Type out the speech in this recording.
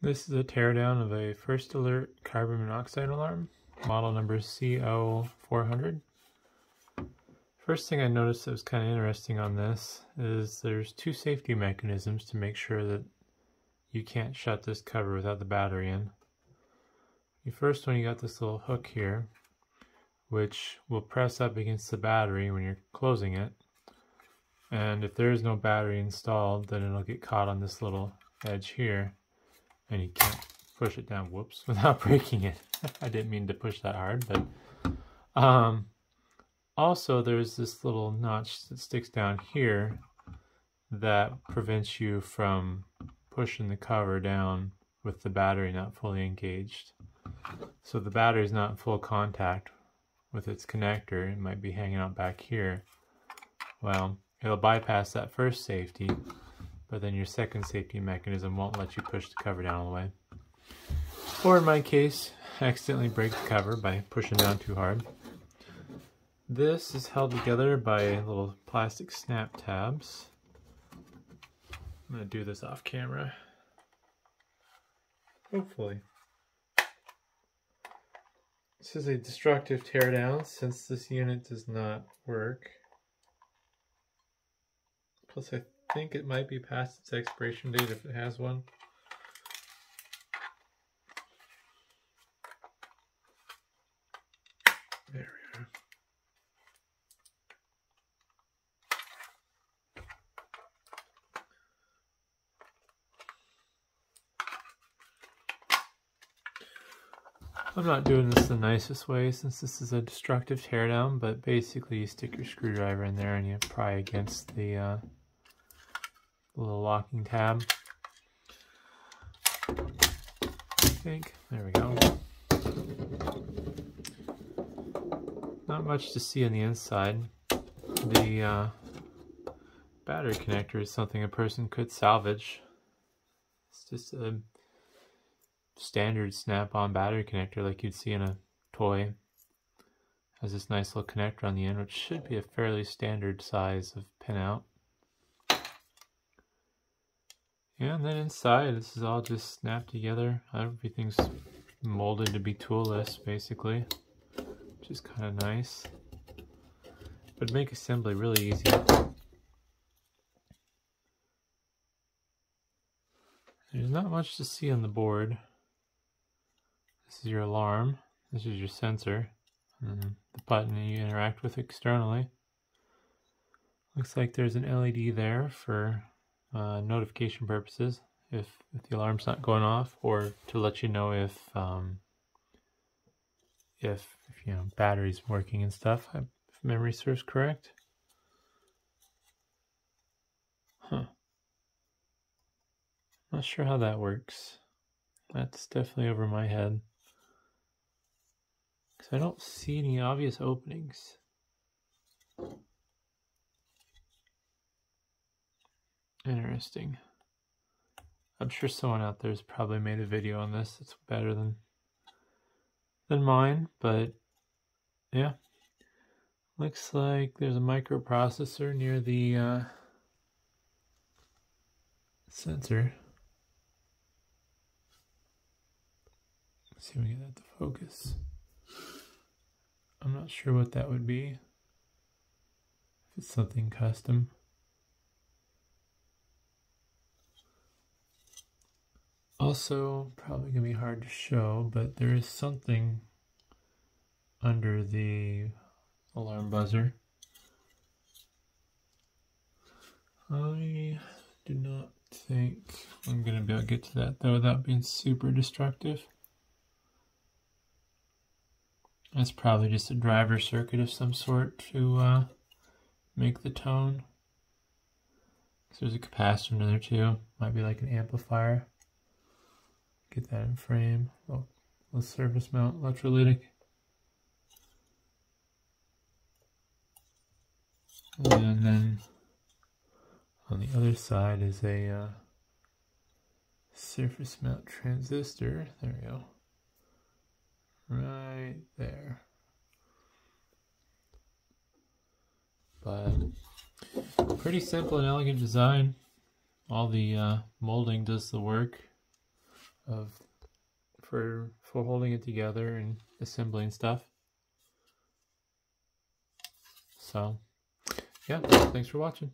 This is a teardown of a First Alert carbon monoxide alarm, model number CO400. First thing I noticed that was kind of interesting on this is there's two safety mechanisms to make sure that you can't shut this cover without the battery in. The first one you got this little hook here which will press up against the battery when you're closing it and if there is no battery installed then it'll get caught on this little edge here and you can't push it down, whoops, without breaking it. I didn't mean to push that hard, but um, also there's this little notch that sticks down here that prevents you from pushing the cover down with the battery not fully engaged. So the battery is not in full contact with its connector. It might be hanging out back here. Well, it'll bypass that first safety but then your second safety mechanism won't let you push the cover down all the way. Or in my case, accidentally break the cover by pushing down too hard. This is held together by little plastic snap tabs. I'm going to do this off camera. Hopefully. This is a destructive teardown since this unit does not work. Plus I think it might be past its expiration date if it has one. There we are. I'm not doing this the nicest way since this is a destructive teardown, but basically you stick your screwdriver in there and you pry against the uh, little locking tab. I think. There we go. Not much to see on the inside. The uh, battery connector is something a person could salvage. It's just a standard snap-on battery connector like you'd see in a toy. Has this nice little connector on the end, which should be a fairly standard size of pinout. Yeah, and then inside, this is all just snapped together. Everything's molded to be toolless, basically, which is kind of nice. But make assembly really easy. There's not much to see on the board. This is your alarm. This is your sensor. And the button you interact with externally. Looks like there's an LED there for uh, notification purposes if, if the alarm's not going off or to let you know if um, if, if you know battery's working and stuff if memory serves correct. Huh. Not sure how that works. That's definitely over my head. Because I don't see any obvious openings Interesting. I'm sure someone out there has probably made a video on this that's better than than mine, but yeah. Looks like there's a microprocessor near the uh, sensor. Let's see if we get that to focus. I'm not sure what that would be. If it's something custom. Also, probably going to be hard to show, but there is something under the alarm buzzer. I do not think I'm going to be able to get to that though without being super destructive. That's probably just a driver circuit of some sort to uh, make the tone. There's a capacitor in there too. Might be like an amplifier. Get that in frame. Oh, the surface mount electrolytic. And then on the other side is a uh, surface mount transistor. There we go. Right there. But pretty simple and elegant design. All the uh, molding does the work. Of for for holding it together and assembling stuff. So, yeah, thanks for watching.